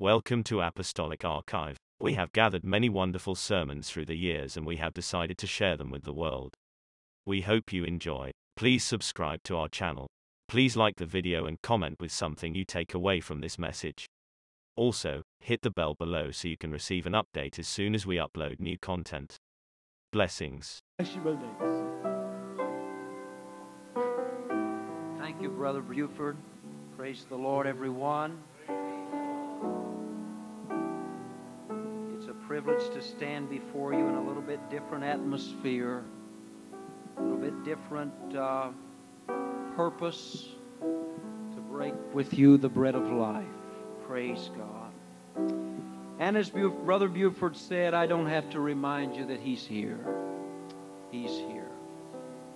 Welcome to Apostolic Archive. We have gathered many wonderful sermons through the years and we have decided to share them with the world. We hope you enjoy. Please subscribe to our channel. Please like the video and comment with something you take away from this message. Also, hit the bell below so you can receive an update as soon as we upload new content. Blessings. Thank you, Brother Buford. Praise the Lord, everyone. It's a privilege to stand before you in a little bit different atmosphere, a little bit different uh, purpose to break with you the bread of life. Praise God. And as Bu- Brother Buford said, I don't have to remind you that He's here. He's here.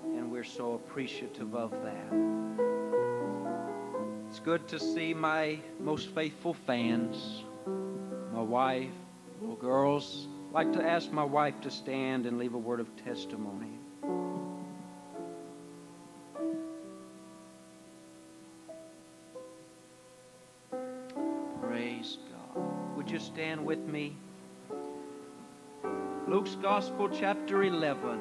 And we're so appreciative of that. It's good to see my most faithful fans, my wife, little girls. I'd like to ask my wife to stand and leave a word of testimony. Praise God. Would you stand with me? Luke's Gospel, chapter 11.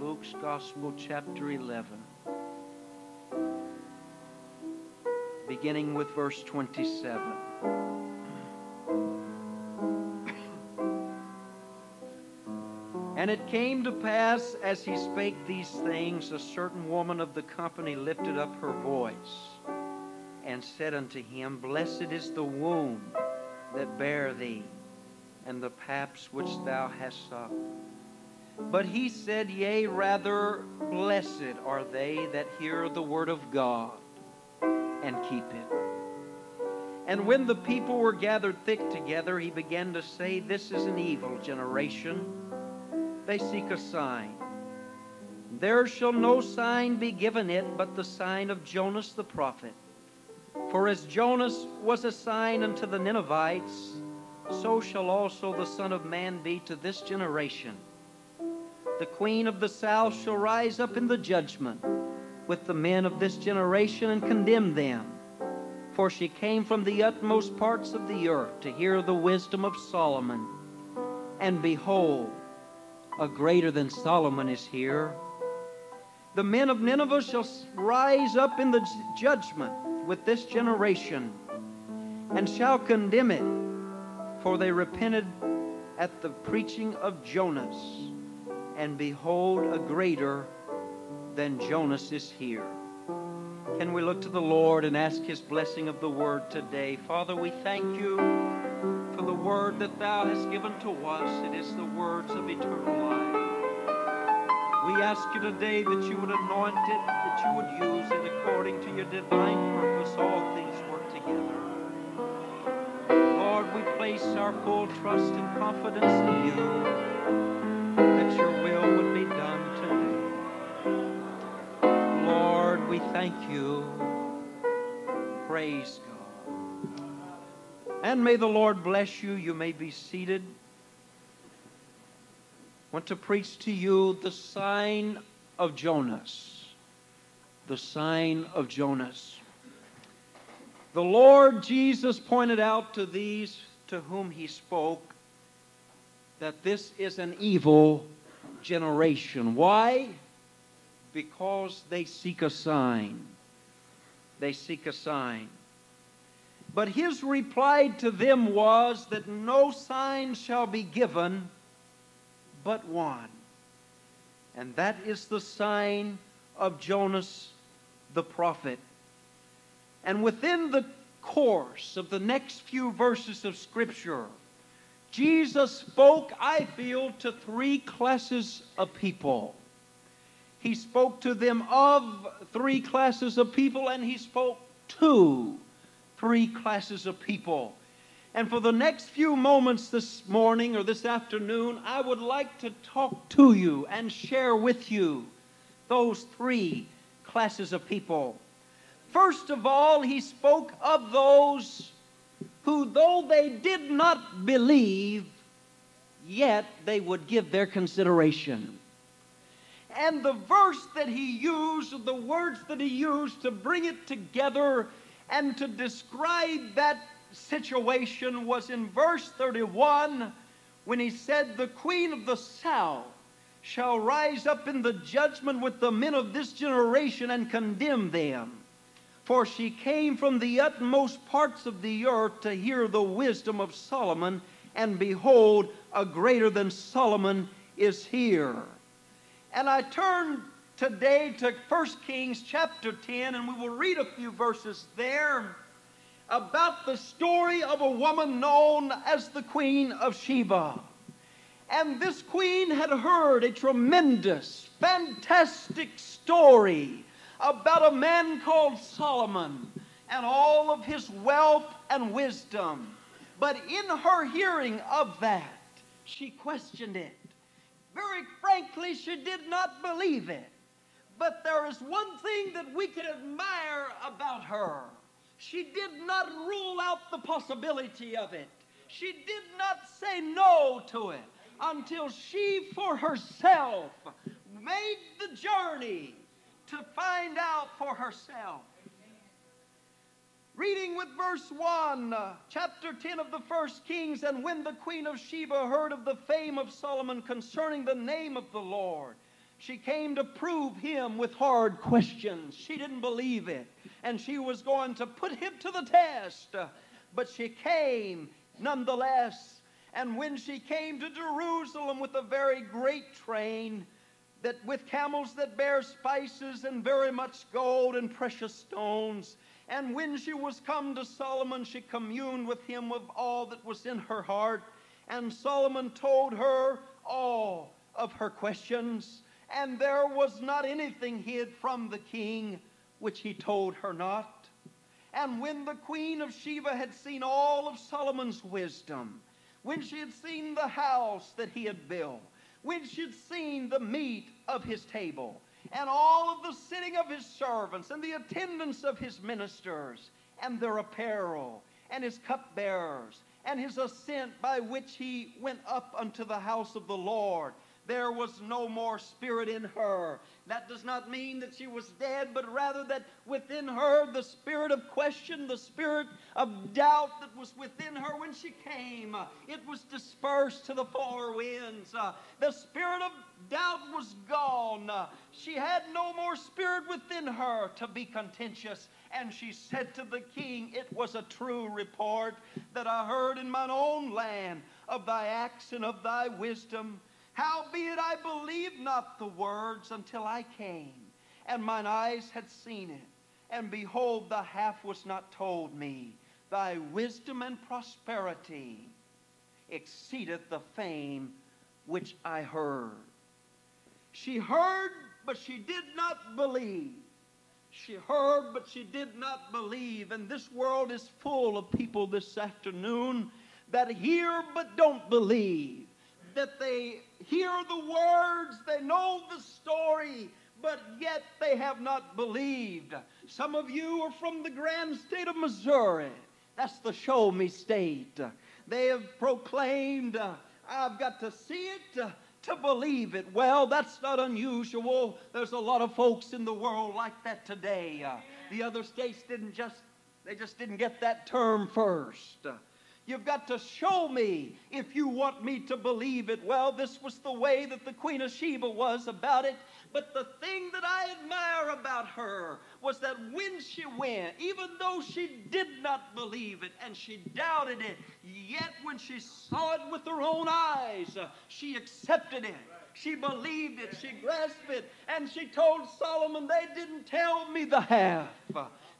Luke's Gospel, chapter 11. Beginning with verse 27. And it came to pass as he spake these things, a certain woman of the company lifted up her voice and said unto him, Blessed is the womb that bare thee, and the paps which thou hast sucked. But he said, Yea, rather, blessed are they that hear the word of God and keep it. And when the people were gathered thick together, he began to say, This is an evil generation. They seek a sign. There shall no sign be given it but the sign of Jonas the prophet. For as Jonas was a sign unto the Ninevites, so shall also the Son of Man be to this generation. The queen of the south shall rise up in the judgment with the men of this generation and condemn them. For she came from the utmost parts of the earth to hear the wisdom of Solomon. And behold, a greater than Solomon is here. The men of Nineveh shall rise up in the judgment with this generation and shall condemn it, for they repented at the preaching of Jonas. And behold, a greater than Jonas is here. Can we look to the Lord and ask His blessing of the word today? Father, we thank you for the word that Thou hast given to us. It is the words of eternal life. We ask you today that you would anoint it, that you would use it according to your divine purpose. All things work together. Lord, we place our full trust and confidence in you that your will would be thank you. Praise God. And may the Lord bless you. You may be seated. I want to preach to you the sign of Jonas. The sign of Jonas. The Lord Jesus pointed out to these to whom he spoke that this is an evil generation. Why? Because they seek a sign. They seek a sign. But his reply to them was that no sign shall be given but one. And that is the sign of Jonas the prophet. And within the course of the next few verses of Scripture, Jesus spoke, I feel, to three classes of people. He spoke to them of three classes of people, and he spoke to three classes of people. And for the next few moments this morning or this afternoon, I would like to talk to you and share with you those three classes of people. First of all, he spoke of those who, though they did not believe, yet they would give their consideration. And the verse that he used, the words that he used to bring it together And to describe that situation was in verse 31 when he said, The queen of the south shall rise up in the judgment with the men of this generation and condemn them. For she came from the utmost parts of the earth to hear the wisdom of Solomon, and behold, a greater than Solomon is here. And I turn today to 1 Kings chapter 10, and we will read a few verses there about the story of a woman known as the Queen of Sheba. And this queen had heard a tremendous, fantastic story about a man called Solomon and all of his wealth and wisdom. But in her hearing of that, she questioned it. Very frankly, she did not believe it. But there is one thing that we can admire about her. She did not rule out the possibility of it. She did not say no to it until she for herself made the journey to find out for herself. Reading with verse 1, uh, chapter 10 of the first Kings, and when the queen of Sheba heard of the fame of Solomon concerning the name of the Lord, she came to prove him with hard questions. She didn't believe it, and she was going to put him to the test. But she came nonetheless. And when she came to Jerusalem with a very great train, that with camels that bear spices and very much gold and precious stones. And when she was come to Solomon, she communed with him of all that was in her heart. And Solomon told her all of her questions. And there was not anything hid from the king which he told her not. And when the queen of Sheba had seen all of Solomon's wisdom, when she had seen the house that he had built, when she had seen the meat of his table, and all of the sitting of his servants, and the attendance of his ministers, and their apparel, and his cupbearers, and his ascent by which he went up unto the house of the Lord, there was no more spirit in her. That does not mean that she was dead, but rather that within her the spirit of question, the spirit of doubt that was within her when she came, it was dispersed to the four winds. Uh, the spirit of doubt was gone. Uh, she had no more spirit within her to be contentious. And she said to the king, It was a true report that I heard in mine own land of thy acts and of thy wisdom. Howbeit I believed not the words until I came, and mine eyes had seen it. And behold, the half was not told me. Thy wisdom and prosperity exceedeth the fame which I heard. She heard, but she did not believe. She heard, but she did not believe. And this world is full of people this afternoon that hear but don't believe that they hear the words, they know the story, but yet they have not believed. Some of you are from the grand state of Missouri. That's the show me state. They have proclaimed, uh, I've got to see it uh, to believe it. Well, that's not unusual. There's a lot of folks in the world like that today. Uh, the other states didn't just, they just didn't get that term first. You've got to show me if you want me to believe it. Well, this was the way that the Queen of Sheba was about it. But the thing that I admire about her was that when she went, even though she did not believe it and she doubted it, yet when she saw it with her own eyes, uh, she accepted it. She believed it, she grasped it, and she told Solomon, They didn't tell me the half.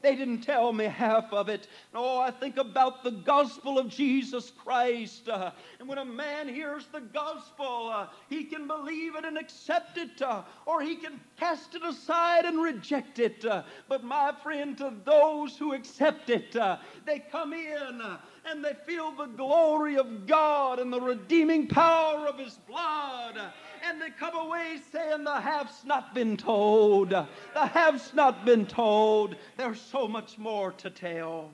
They didn't tell me half of it. Oh, I think about the gospel of Jesus Christ. Uh, and when a man hears the gospel, uh, he can believe it and accept it, uh, or he can cast it aside and reject it. Uh, but my friend, to those who accept it, uh, they come in uh, and they feel the glory of God and the redeeming power of His blood and they come away saying, The half's not been told. The half's not been told. There's so much more to tell.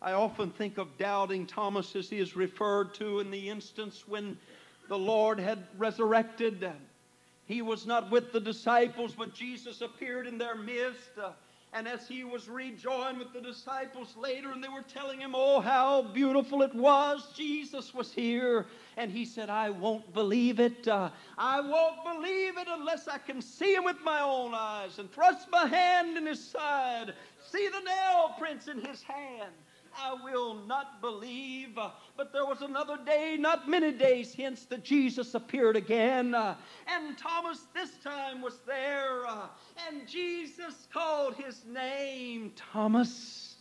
I often think of doubting Thomas as he is referred to in the instance when the Lord had resurrected. He was not with the disciples, but Jesus appeared in their midst. And as he was rejoined with the disciples later, and they were telling him, oh, how beautiful it was, Jesus was here. And he said, I won't believe it. Uh, I won't believe it unless I can see him with my own eyes and thrust my hand in his side, see the nail prints in his hand. I will not believe. But there was another day, not many days hence, that Jesus appeared again. And Thomas this time was there. And Jesus called his name Thomas.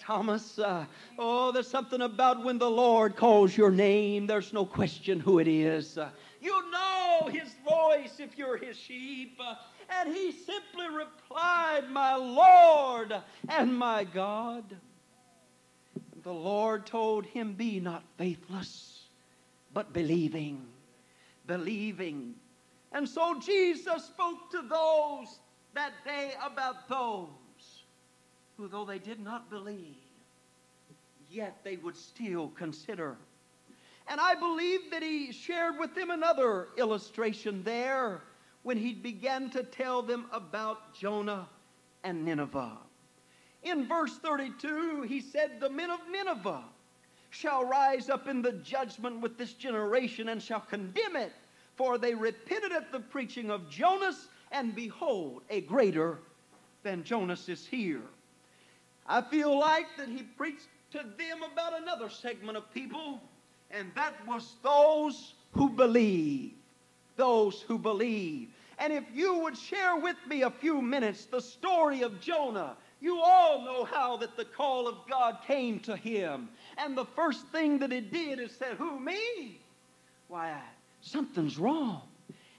Thomas, uh, oh, there's something about when the Lord calls your name, there's no question who it is. You know his voice if you're his sheep. And he simply replied, My Lord and my God the Lord told him, Be not faithless, but believing. Believing. And so Jesus spoke to those that day about those who, though they did not believe, yet they would still consider. And I believe that he shared with them another illustration there when he began to tell them about Jonah and Nineveh. In verse 32, he said, The men of Nineveh shall rise up in the judgment with this generation and shall condemn it, for they repented at the preaching of Jonas, and behold, a greater than Jonas is here. I feel like that he preached to them about another segment of people, and that was those who believe. Those who believe. And if you would share with me a few minutes the story of Jonah you all know how that the call of God came to him. And the first thing that he did is said, Who, me? Why, something's wrong.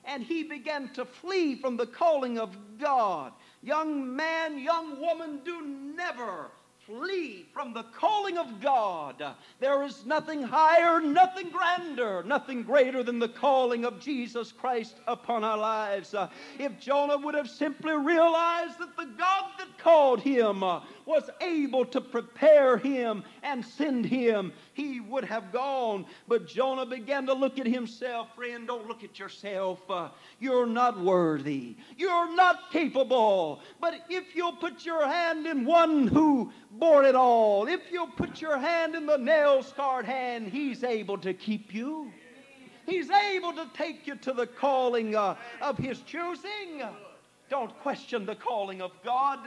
And he began to flee from the calling of God. Young man, young woman, do never flee from the calling of God. There is nothing higher, nothing grander, nothing greater than the calling of Jesus Christ upon our lives. If Jonah would have simply realized that the God that called him was able to prepare him and send him, he would have gone. But Jonah began to look at himself. Friend, don't look at yourself. Uh, you're not worthy. You're not capable. But if you'll put your hand in one who bore it all, if you'll put your hand in the nail scarred hand, he's able to keep you. He's able to take you to the calling uh, of his choosing. Don't question the calling of God.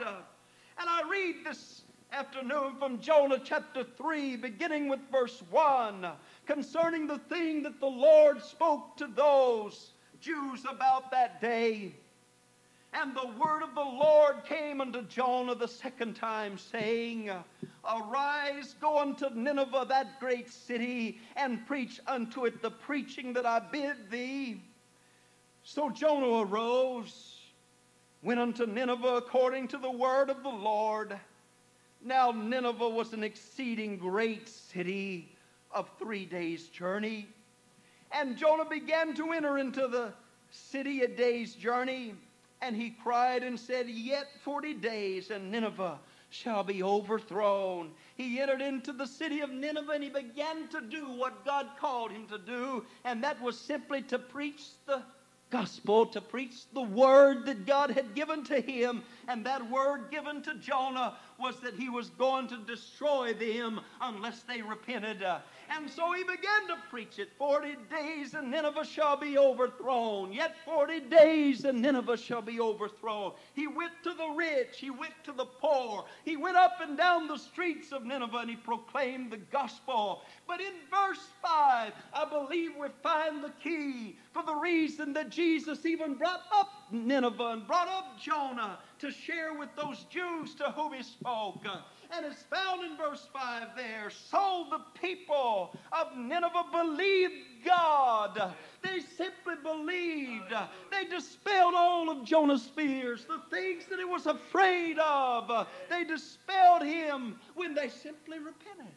And I read this afternoon from Jonah chapter 3, beginning with verse 1, concerning the thing that the Lord spoke to those Jews about that day. And the word of the Lord came unto Jonah the second time, saying, Arise, go unto Nineveh, that great city, and preach unto it the preaching that I bid thee. So Jonah arose, went unto Nineveh according to the word of the Lord. Now Nineveh was an exceeding great city of three days' journey. And Jonah began to enter into the city a day's journey. And he cried and said, Yet forty days, and Nineveh shall be overthrown. He entered into the city of Nineveh and he began to do what God called him to do, and that was simply to preach the gospel, to preach the word that God had given to him. And that word given to Jonah was that he was going to destroy them unless they repented. And so he began to preach it. Forty days and Nineveh shall be overthrown. Yet forty days and Nineveh shall be overthrown. He went to the rich. He went to the poor. He went up and down the streets of Nineveh and he proclaimed the gospel. But in verse 5, I believe we find the key for the reason that Jesus even brought up Nineveh and brought up Jonah to share with those Jews to whom he spoke. And it's found in verse 5 there. So the people of Nineveh believed God. They simply believed. They dispelled all of Jonah's fears, the things that he was afraid of. They dispelled him when they simply repented.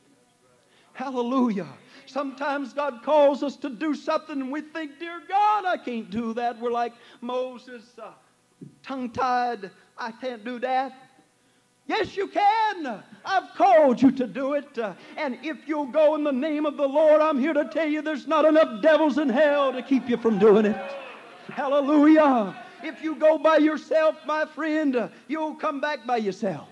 Hallelujah. Sometimes God calls us to do something and we think, Dear God, I can't do that. We're like Moses, uh, tongue tied. I can't do that. Yes, you can. I've called you to do it. And if you'll go in the name of the Lord, I'm here to tell you there's not enough devils in hell to keep you from doing it. Hallelujah. If you go by yourself, my friend, you'll come back by yourself.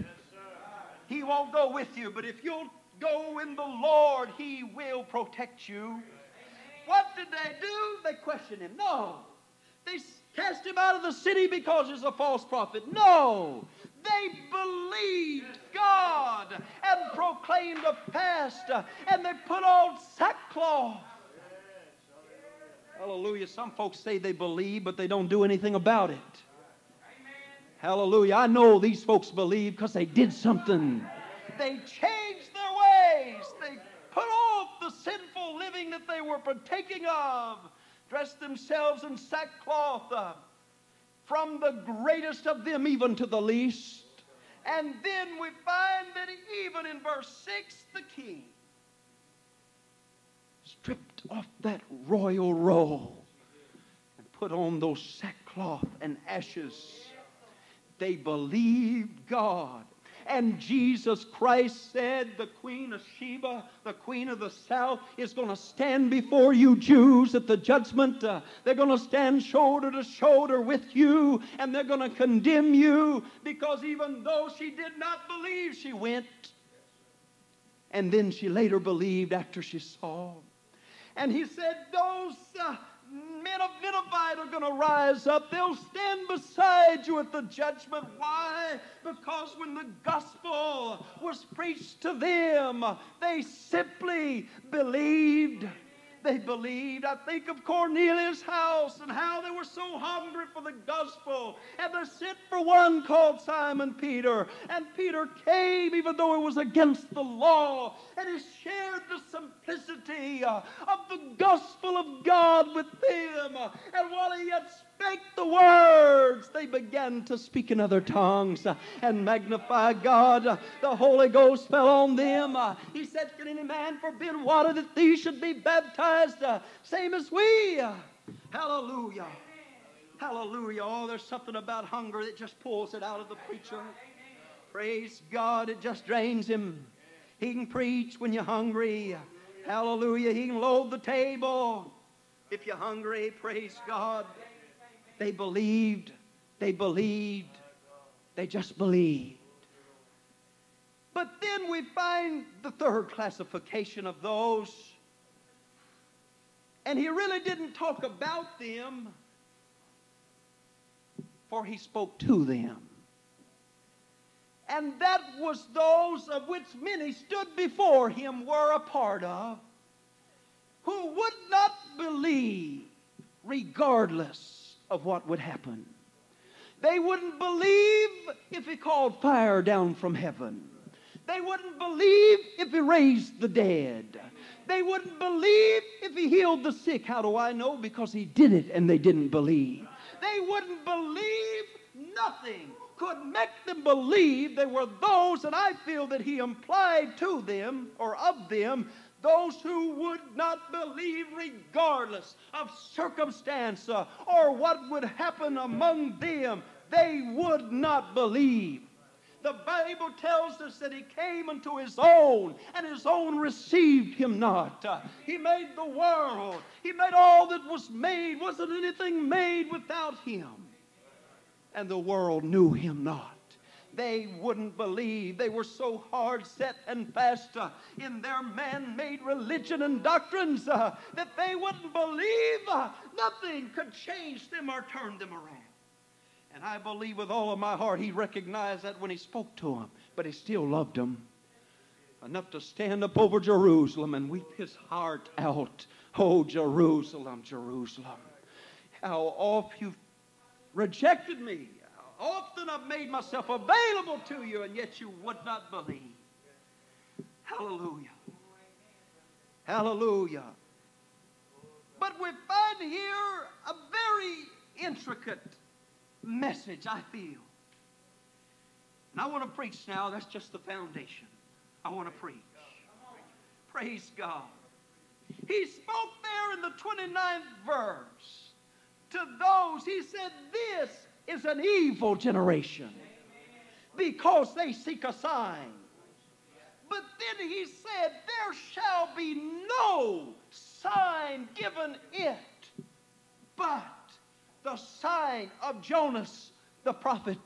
He won't go with you, but if you'll go in the Lord, He will protect you. What did they do? They questioned him. No. They cast him out of the city because he's a false prophet. No. They believed God and proclaimed a fast and they put on sackcloth. Hallelujah. Some folks say they believe, but they don't do anything about it. Hallelujah. I know these folks believe because they did something. They changed their ways. They put off the sinful living that they were partaking of, dressed themselves in sackcloth, from the greatest of them even to the least. And then we find that even in verse 6, the king stripped off that royal robe and put on those sackcloth and ashes. They believed God. And Jesus Christ said, The Queen of Sheba, the Queen of the South, is going to stand before you, Jews, at the judgment. Uh, they're going to stand shoulder to shoulder with you, and they're going to condemn you because even though she did not believe, she went. And then she later believed after she saw. And he said, Those. Uh, men of Nineveh are going to rise up. They'll stand beside you at the judgment. Why? Because when the gospel was preached to them, they simply believed they believed. I think of Cornelius' house and how they were so hungry for the gospel. And they sent for one called Simon Peter. And Peter came even though it was against the law. And he shared the simplicity uh, of the gospel of God with them. And while he yet spake the words, they began to speak in other tongues and magnify God. The Holy Ghost fell on them. He said, Can any man forbid water that these should be baptized, same as we? Hallelujah. Hallelujah. Oh, there's something about hunger that just pulls it out of the preacher. Praise God, it just drains him. He can preach when you're hungry. Hallelujah. He can load the table if you're hungry. Praise God. They believed. They believed. They just believed. But then we find the third classification of those. And he really didn't talk about them, for he spoke to them. And that was those of which many stood before him were a part of, who would not believe regardless of what would happen. They wouldn't believe if he called fire down from heaven. They wouldn't believe if he raised the dead. They wouldn't believe if he healed the sick. How do I know? Because he did it and they didn't believe. They wouldn't believe nothing could make them believe they were those that I feel that he implied to them or of them those who would not believe, regardless of circumstance uh, or what would happen among them, they would not believe. The Bible tells us that he came unto his own, and his own received him not. Uh, he made the world, he made all that was made. Wasn't anything made without him? And the world knew him not they wouldn't believe. They were so hard set and fast uh, in their man made religion and doctrines uh, that they wouldn't believe. Uh, nothing could change them or turn them around. And I believe with all of my heart he recognized that when he spoke to them, but he still loved them enough to stand up over Jerusalem and weep his heart out. Oh, Jerusalem, Jerusalem, how oft you've rejected me often I've made myself available to you, and yet you would not believe. Hallelujah. Hallelujah. But we find here a very intricate message, I feel. And I want to preach now. That's just the foundation. I want to preach. Praise God. He spoke there in the 29th verse to those, he said, This is an evil generation because they seek a sign. But then he said, There shall be no sign given it, but the sign of Jonas the prophet.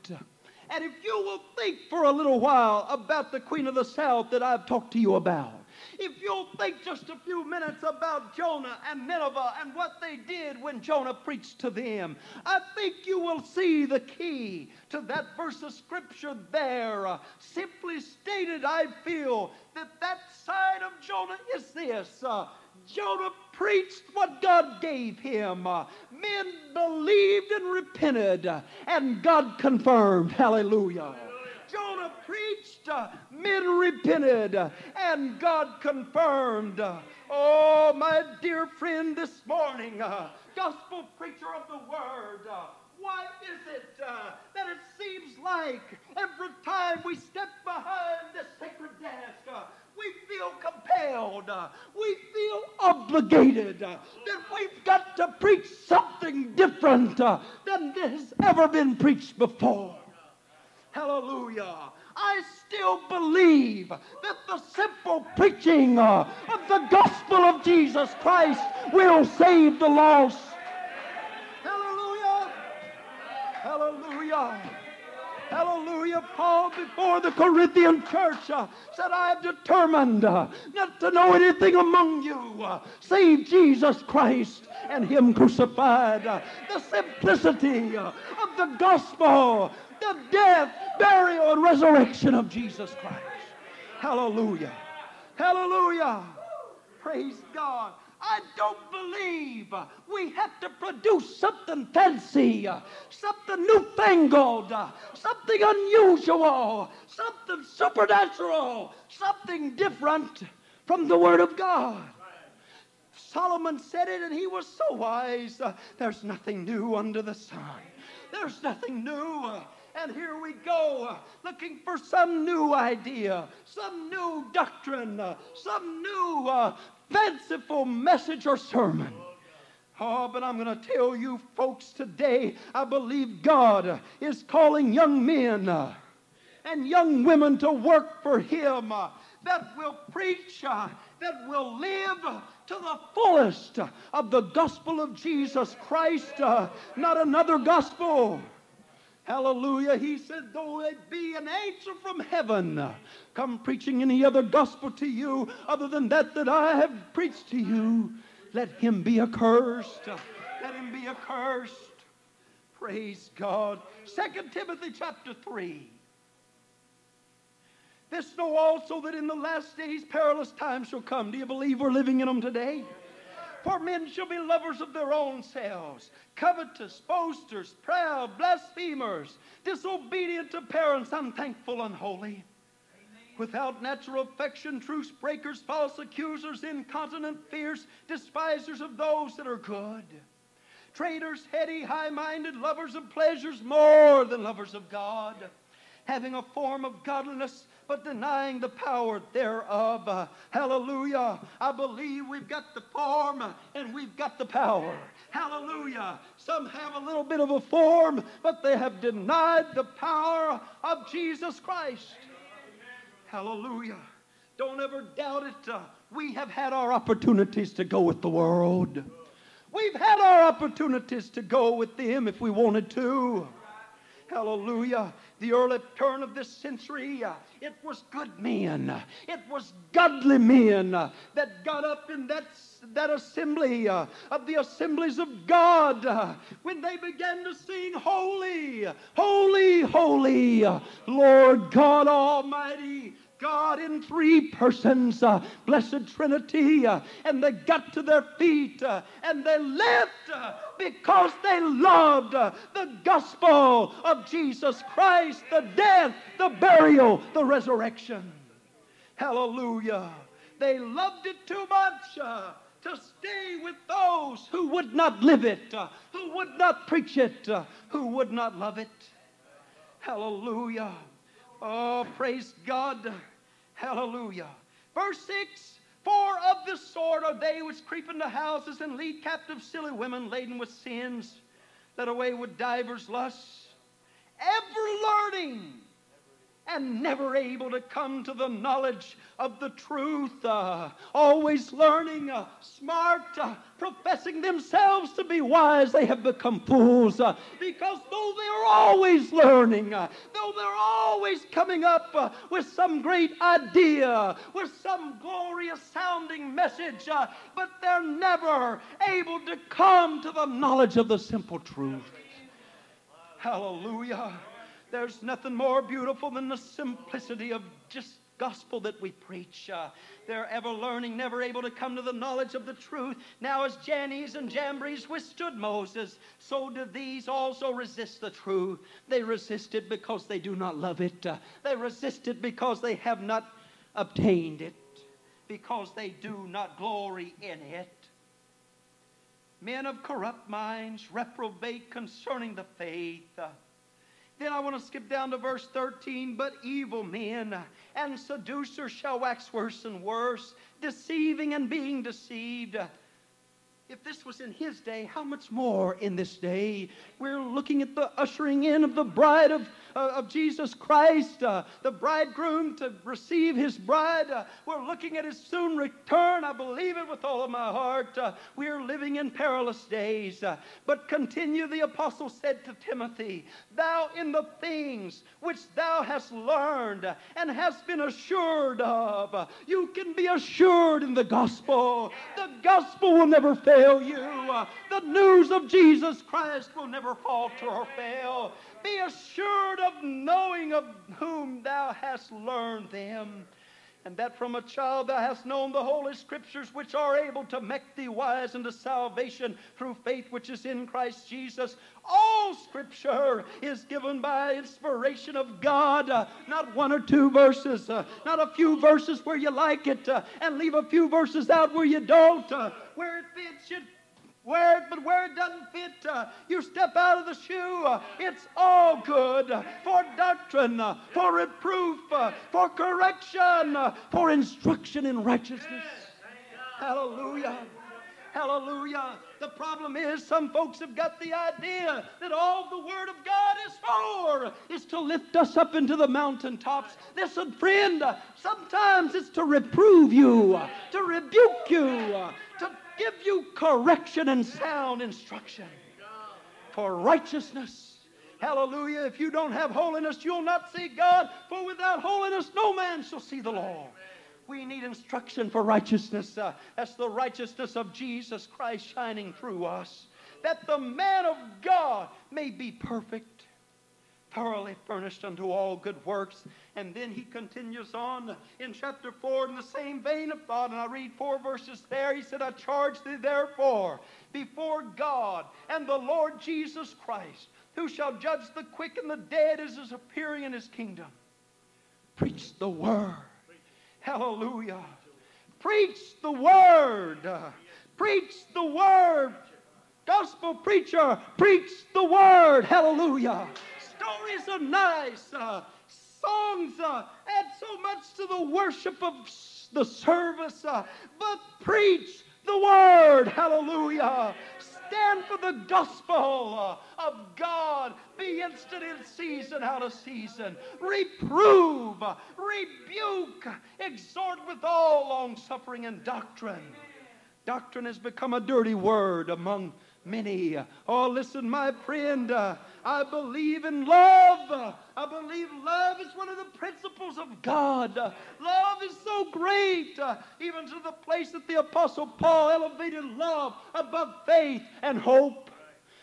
And if you will think for a little while about the Queen of the South that I've talked to you about, if you'll think just a few minutes about Jonah and Nineveh and what they did when Jonah preached to them, I think you will see the key to that verse of Scripture there. Uh, simply stated, I feel that that side of Jonah is this. Uh, Jonah preached what God gave him. Uh, men believed and repented, uh, and God confirmed. Hallelujah. Jonah preached, uh, men repented, uh, and God confirmed. Oh, my dear friend, this morning, uh, gospel preacher of the word, uh, why is it uh, that it seems like every time we step behind this sacred desk, uh, we feel compelled, uh, we feel obligated, uh, that we've got to preach something different uh, than has ever been preached before? Hallelujah. I still believe that the simple preaching uh, of the gospel of Jesus Christ will save the lost. Hallelujah. Hallelujah. Hallelujah. Paul, before the Corinthian church, uh, said, I have determined uh, not to know anything among you uh, save Jesus Christ and Him crucified. Uh, the simplicity uh, of the gospel, the death, burial, and resurrection of Jesus Christ. Hallelujah. Hallelujah. Praise God. I don't believe we have to produce something fancy, something newfangled, something unusual, something supernatural, something different from the Word of God. Solomon said it, and he was so wise. There's nothing new under the sun. There's nothing new. And here we go, uh, looking for some new idea, some new doctrine, uh, some new uh, fanciful message or sermon. Oh, but I'm going to tell you folks today, I believe God is calling young men uh, and young women to work for Him that will preach, that will live to the fullest of the gospel of Jesus Christ, not another gospel. Hallelujah. He said, though it be an angel from heaven, come preaching any other gospel to you other than that that I have preached to you, let him be accursed. Let him be accursed. Praise God. Second Timothy chapter 3. This know also that in the last days perilous times shall come. Do you believe we're living in them today? For men shall be lovers of their own selves, covetous, boasters, proud, blasphemers, disobedient to parents, unthankful, unholy. Without natural affection, truce breakers, false accusers, incontinent, fierce, despisers of those that are good. Traitors, heady, high minded, lovers of pleasures more than lovers of God, having a form of godliness but denying the power thereof. Hallelujah. I believe we've got the form and we've got the power. Hallelujah. Some have a little bit of a form, but they have denied the power of Jesus Christ. Hallelujah. Don't ever doubt it. Uh, we have had our opportunities to go with the world. We've had our opportunities to go with them if we wanted to. Hallelujah. The early turn of this century, uh, it was good men. It was godly men uh, that got up in that, that assembly uh, of the assemblies of God uh, when they began to sing, Holy, Holy, Holy, uh, Lord God Almighty. God in three persons, uh, blessed Trinity, uh, and they got to their feet uh, and they left uh, because they loved uh, the gospel of Jesus Christ, the death, the burial, the resurrection. Hallelujah. They loved it too much uh, to stay with those who would not live it, who would not preach it, who would not love it. Hallelujah. Oh, praise God. Hallelujah. Verse 6 For of this sort are they which creep into houses and lead captive silly women laden with sins, led away with divers lusts, ever learning and never able to come to the knowledge of the truth, uh, always learning, uh, smart, uh, professing themselves to be wise, they have become fools uh, because though they are always learning, uh, though they're always coming up uh, with some great idea, with some glorious sounding message, but they're never able to come to the knowledge of the simple truth. Hallelujah. There's nothing more beautiful than the simplicity of just gospel that we preach. Uh, they're ever learning, never able to come to the knowledge of the truth. Now, as Jannes and Jambres withstood Moses, so do these also resist the truth. They resist it because they do not love it. Uh, they resist it because they have not obtained it, because they do not glory in it. Men of corrupt minds reprobate concerning the faith. Uh, then I want to skip down to verse 13. But evil men and seducers shall wax worse and worse, deceiving and being deceived. If this was in his day, how much more in this day? We're looking at the ushering in of the bride of, of Jesus Christ, uh, the bridegroom to receive his bride. Uh, we're looking at his soon return. I believe it with all of my heart. Uh, we are living in perilous days. Uh, but continue, the apostle said to Timothy, Thou in the things which thou hast learned and hast been assured of, you can be assured in the gospel. The gospel will never fail you. The news of Jesus Christ will never falter or fail. Be assured of knowing of whom thou hast learned them and that from a child thou hast known the holy scriptures which are able to make thee wise unto salvation through faith which is in Christ Jesus. All scripture is given by inspiration of God, uh, not one or two verses, uh, not a few verses where you like it, uh, and leave a few verses out where you don't. Where it fits, you Wear it, but where it doesn't fit, uh, you step out of the shoe. Uh, it's all good uh, for doctrine, uh, for reproof, uh, for correction, uh, for instruction in righteousness. Hallelujah. Hallelujah. The problem is some folks have got the idea that all the Word of God is for is to lift us up into the mountaintops. Listen, friend, sometimes it's to reprove you, to rebuke you, to give you correction and sound instruction for righteousness. Hallelujah. If you don't have holiness, you'll not see God, for without holiness, no man shall see the Lord. We need instruction for righteousness. Uh, that's the righteousness of Jesus Christ shining through us, that the man of God may be perfect, thoroughly furnished unto all good works. And then he continues on in chapter 4 in the same vein of thought. And I read four verses there. He said, I charge thee therefore before God and the Lord Jesus Christ, who shall judge the quick and the dead as is appearing in his kingdom. Preach the word. Hallelujah. Preach the word. Preach the word. Gospel preacher, preach the word. Hallelujah. Stories are nice. Uh, songs uh, add so much to the worship of the service, uh, but preach the word. Hallelujah. Stand for the gospel uh, of God. Be instant in season, out of season. Reprove, rebuke, exhort with all long suffering and doctrine. Doctrine has become a dirty word among many. Oh, listen, my friend, uh, I believe in love. I believe love is one of the principles of God. Love is so great, uh, even to the place that the Apostle Paul elevated love above faith and hope.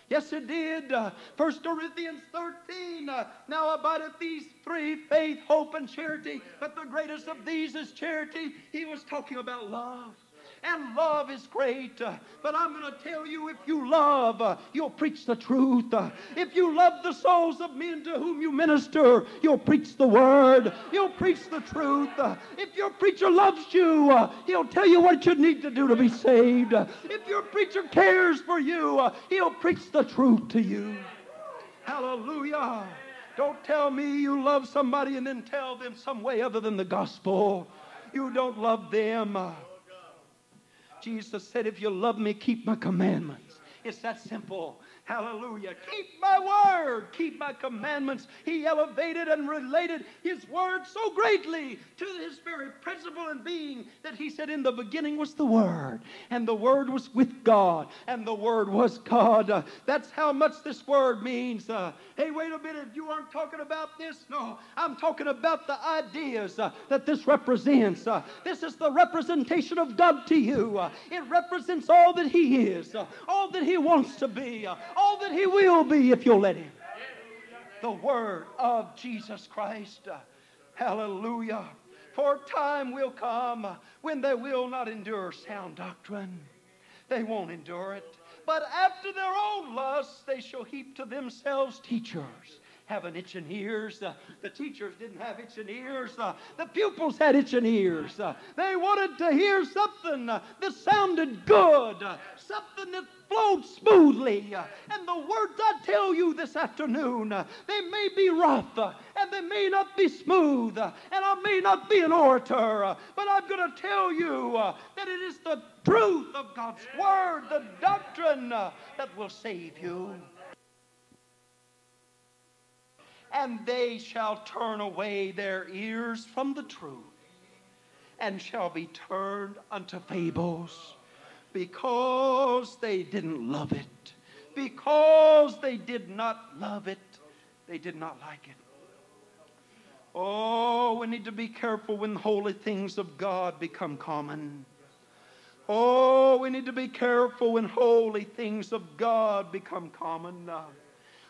Yes, it did. First 1 Corinthians 13. Uh, now abideth these three faith, hope, and charity. But the greatest of these is charity. He was talking about love and love is great. Uh, but I'm going to tell you if you love, uh, you'll preach the truth. Uh, if you love the souls of men to whom you minister, you'll preach the word. You'll preach the truth. If your preacher loves you, he'll tell you what you need to do to be saved. If your preacher cares for you, he'll preach the truth to you. Hallelujah. Don't tell me you love somebody and then tell them some way other than the gospel. You don't love them. Jesus said, If you love me, keep my commandments. It's that simple. Hallelujah. Keep my word. Keep my commandments. He elevated and related his word so greatly to his very principle and being that he said, In the beginning was the word, and the word was with God, and the word was God. Uh, that's how much this word means. Uh, hey, wait a minute. You aren't talking about this? No. I'm talking about the ideas uh, that this represents. This is the representation of God to you. It represents all that he is, all that he wants to be all that He will be if you'll let Him. The Word of Jesus Christ. Hallelujah. For time will come when they will not endure sound doctrine. They won't endure it. But after their own lusts, they shall heap to themselves teachers having itching ears. Uh, the teachers didn't have itching ears. Uh, the pupils had itching ears. Uh, they wanted to hear something that sounded good, something that flowed smoothly. And the words I tell you this afternoon, they may be rough and they may not be smooth, and I may not be an orator, but I'm going to tell you that it is the truth of God's Word, the doctrine that will save you and they shall turn away their ears from the truth, and shall be turned unto fables, because they didn't love it. Because they did not love it, they did not like it. Oh, we need to be careful when holy things of God become common. Oh, we need to be careful when holy things of God become common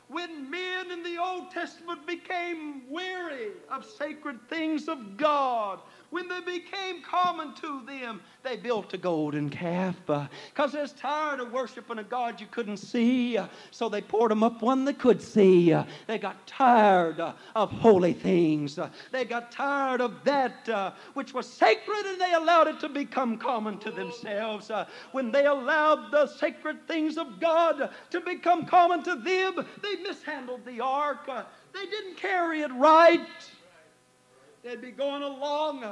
when men in the Old Testament became weary of sacred things of God, when they became common to them, they built a golden calf because uh, they're tired of worshiping a God you couldn't see. Uh, so they poured them up one they could see. Uh, they got tired uh, of holy things. Uh, they got tired of that uh, which was sacred and they allowed it to become common to themselves. when they allowed the sacred things of God to become common to them, they mishandled the ark. they didn't carry it right. They'd be going along.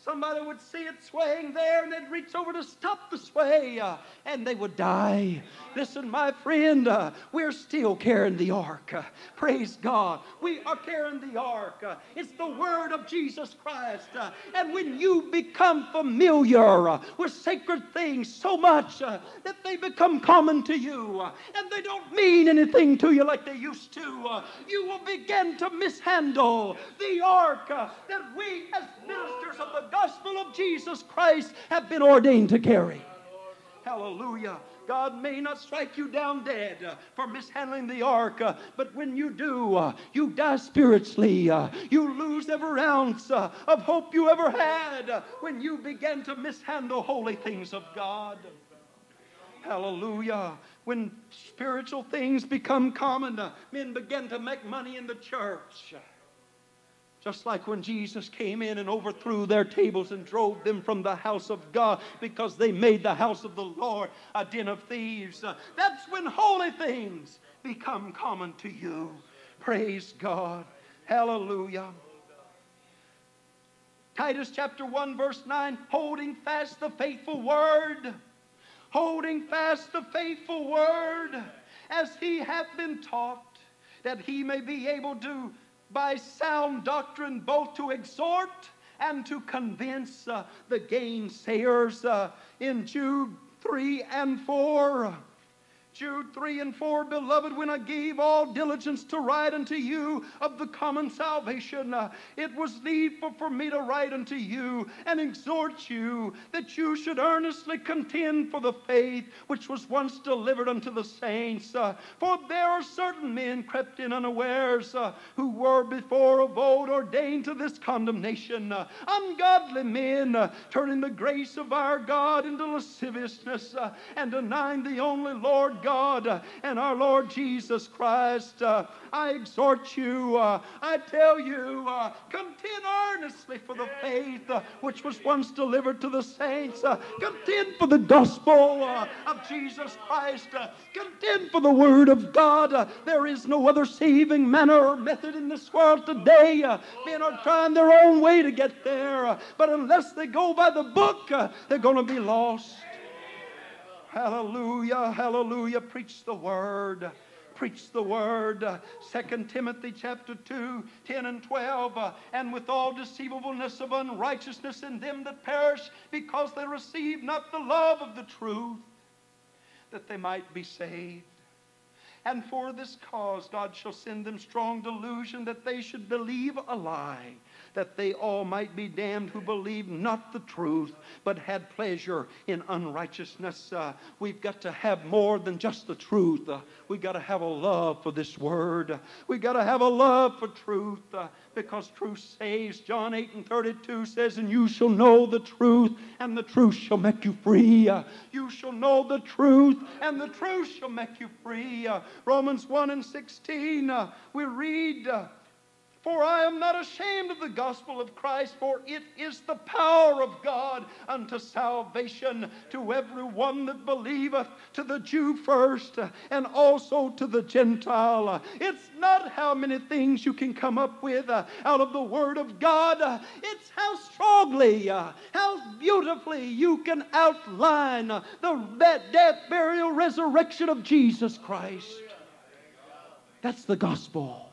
Uh, somebody would see it swaying there and they'd reach over to stop the sway uh, and they would die. Listen, my friend, uh, we're still carrying the ark. Uh, praise God. We are carrying the ark. Uh, it's the word of Jesus Christ. Uh, and when you become familiar uh, with sacred things so much that they become common to you and they don't mean anything to you like they used to, you will begin to mishandle the ark that we as ministers of the gospel of Jesus Christ have been ordained to carry. Hallelujah. God may not strike you down dead uh, for mishandling the ark, uh, but when you do, uh, you die spiritually. You lose every ounce of hope you ever had when you begin to mishandle holy things of God. Hallelujah. When spiritual things become common, men begin to make money in the church. Just like when Jesus came in and overthrew their tables and drove them from the house of God because they made the house of the Lord a den of thieves. Uh, that's when holy things become common to you. Praise God. Hallelujah. Titus chapter 1, verse 9 holding fast the faithful word, holding fast the faithful word as he hath been taught, that he may be able to by sound doctrine both to exhort and to convince uh, the gainsayers uh, in Jude 3 and 4. Jude 3 and 4, Beloved, when I gave all diligence to write unto you of the common salvation, uh, it was needful for me to write unto you and exhort you that you should earnestly contend for the faith which was once delivered unto the saints. Uh, for there are certain men crept in unawares uh, who were before of old ordained to this condemnation, ungodly men, turning the grace of our God into lasciviousness and denying the only Lord God and our Lord Jesus Christ. Uh, I exhort you, uh, I tell you, uh, contend earnestly for the faith uh, which was once delivered to the saints. Uh, contend for the gospel uh, of Jesus Christ. Contend for the word of God. there is no other saving manner or method in this world today. men are trying their own way to get there, but unless they go by the book, they're going to be lost. Hallelujah, hallelujah. Preach the word. Preach the word. Uh, 2 Timothy chapter 2, 10 and 12. Uh, and with all deceivableness of unrighteousness in them that perish, because they receive not the love of the truth, that they might be saved. And for this cause God shall send them strong delusion that they should believe a lie that they all might be damned who believed not the truth, but had pleasure in unrighteousness. Uh, we've got to have more than just the truth. Uh, we've got to have a love for this word. We've got to have a love for truth uh, because truth saves. John 8 and 32 says, And you shall know the truth, and the truth shall make you free. Uh, you shall know the truth, and the truth shall make you free. Uh, Romans 1 and 16, uh, we read, for I am not ashamed of the gospel of Christ, for it is the power of God unto salvation to every one that believeth, to the Jew first, and also to the Gentile. It's not how many things you can come up with out of the Word of God, it's how strongly, how beautifully you can outline the death, burial, resurrection of Jesus Christ. That's the gospel.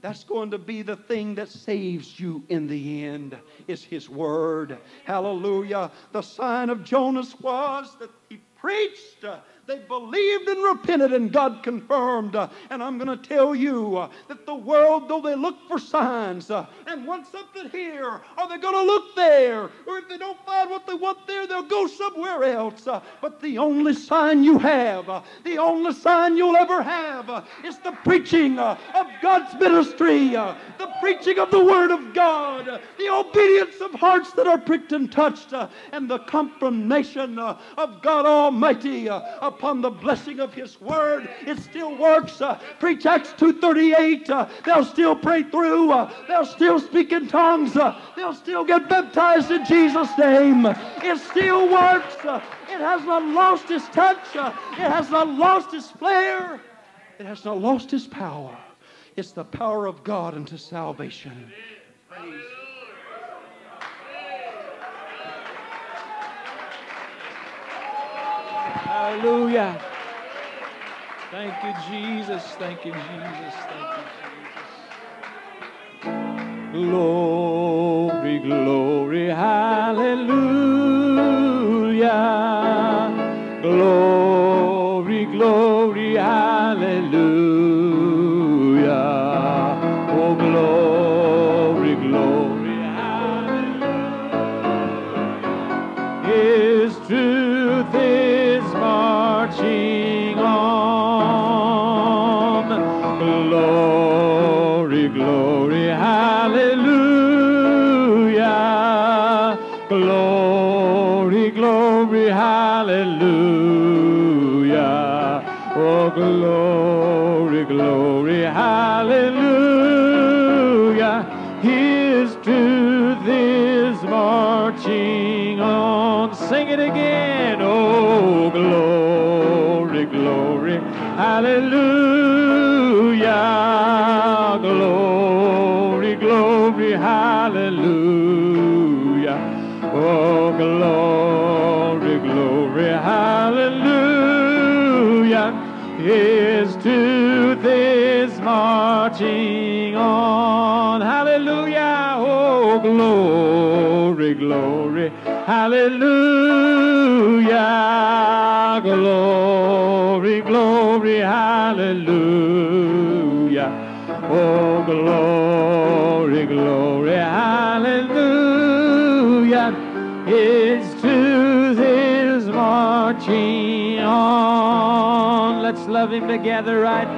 That's going to be the thing that saves you in the end, is His Word. Hallelujah. The sign of Jonas was that he preached uh, they believed and repented, and God confirmed. Uh, and I'm going to tell you uh, that the world, though they look for signs uh, and want something here, are they going to look there? Or if they don't find what they want there, they'll go somewhere else. Uh, but the only sign you have, uh, the only sign you'll ever have, uh, is the preaching of God's ministry, the preaching of the Word of God, the obedience of hearts that are pricked and touched, and the confirmation of God Almighty upon the blessing of His Word. It still works. Uh, preach Acts 2.38. Uh, they'll still pray through. Uh, they'll still speak in tongues. Uh, they'll still get baptized in Jesus' name. It still works. Uh, it has not lost its touch. Uh, it has not lost its flair. It has not lost its power. It's the power of God unto salvation. Praise Hallelujah. Thank you, Jesus. Thank you, Jesus. Thank you, Jesus. Glory, glory, hallelujah. Glory, glory, hallelujah. His truth is marching on. Sing it again. Oh, glory, glory, hallelujah. Marching on. Hallelujah. Oh, glory, glory, hallelujah. Glory, glory, hallelujah. Oh, glory, glory, hallelujah. His truth is marching on. Let's love him together right now.